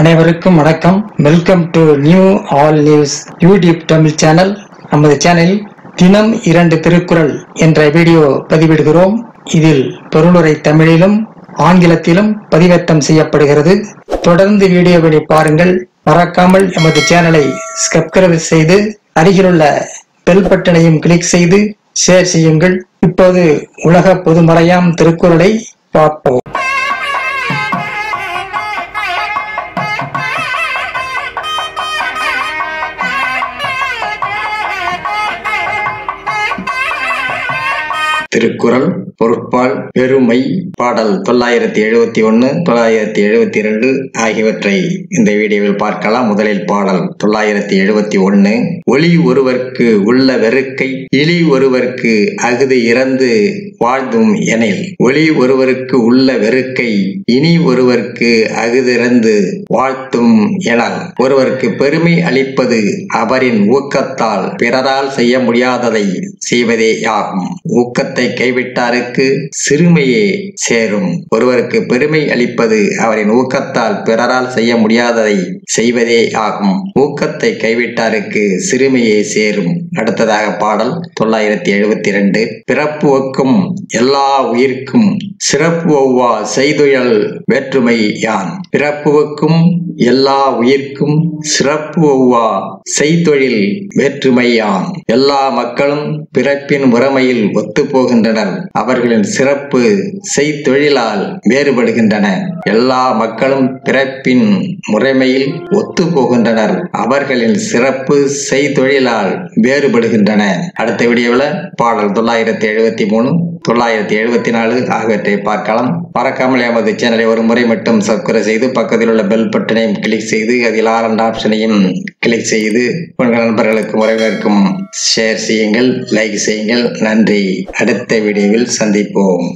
அனைவருக்கும் வணக்கம். Welcome to new all news YouTube Tamil channel நமது சேனலில் தினம் இரண்டு திருக்குறள் என்ற வீடியோ பதிவிடுகிறோம். இதில் பொருளுரை தமிழிலும் ஆங்கிலத்திலும் பதிவேற்றம் செய்யப்படுகிறது. தொடர்ந்து வீடியோவினை பாருங்கள். மறக்காமல் எமது சேனலை சப்ஸ்கிரைப் செய்து அருகிலுள்ள பெல் பட்டனையும் கிளிக் செய்து ஷேர் செய்யுங்கள். இப்போது உலக பொதுமறையாம் திருக்குறளை பார்ப்போம். திருக்குறள் பொருட்பால் பெருமை பாடல் தொள்ளாயிரத்தி எழுபத்தி ஒன்று தொள்ளாயிரத்தி எழுபத்தி ரெண்டு ஆகியவற்றை இந்த வீடியோவில் பார்க்கலாம். முதலில் பாடல் தொள்ளாயிரத்தி எழுபத்தி ஒன்னு. ஒளி ஒருவர்க்கு உள்ள வெறுக்கை இழி ஒருவர்க்கு அகுது இறந்து வாழ்ந்தும் எனில். ஒளி ஒருவருக்கு உள்ள வெறுக்கை இனி ஒருவர்க்கு அகுதிறந்து வாழ்த்தும் எனல். ஒருவருக்கு பெருமை அளிப்பது அவரின் ஊக்கத்தால் பிறரால் செய்ய முடியாததை செய்வதே ஆகும் ஊக்கத்தை கைவிட்டாருக்கு சிறுமையே சேரும். ஒருவருக்கு பெருமை அளிப்பது அவரின் ஊக்கத்தால் பிறரால் செய்ய முடியாததை செய்வதே ஆகும். ஊக்கத்தை கைவிட்டாருக்கு சிறுமையே சேரும். அடுத்ததாக பாடல் தொள்ளாயிரத்தி எழுபத்தி இரண்டு பிறப்புவக்கும் எல்லா உயிர்க்கும் சிறப்பு ஒவ்வா செய்துயல் வேற்றுமை யான். பிறப்புவுக்கும் எல்லா உயிர்க்கும் சிறப்பு ஒவ்வா செய்தொழில் வேற்றுமையான் எல்லா மக்களும் பிறப்பின் முறைமையில் ஒத்துப்போக போகின்றனர். அவர்களின் சிறப்பு செய்தொழிலால் வேறுபடுகின்றன. எல்லா மக்களும் பிறப்பின் முறைமையில் ஒத்து போகின்றனர் அவர்களின் சிறப்பு செய்தொழிலால் வேறுபடுகின்றன. அடுத்த வீடியோவில் பாடல் தொள்ளாயிரத்தி எழுபத்தி மூணு தொள்ளாயிரத்தி எழுபத்தி நாலு ஆகியவற்றை பார்க்கலாம். மறக்காமல் எமது சேனலை ஒரு முறை மட்டும் சப்ஸ்கிரைப் செய்து பக்கத்தில் உள்ள பெல் பட்டனையும் கிளிக் செய்து அதில் ஆரண்ட் ஆப்ஷனையும் கிளிக் செய்து உங்கள் நண்பர்களுக்கு உறவினருக்கும் ஷேர் செய்யுங்கள் லைக் செய்யுங்கள். நன்றி. அடுத்த வீடியோவில் சந்திப்போம்.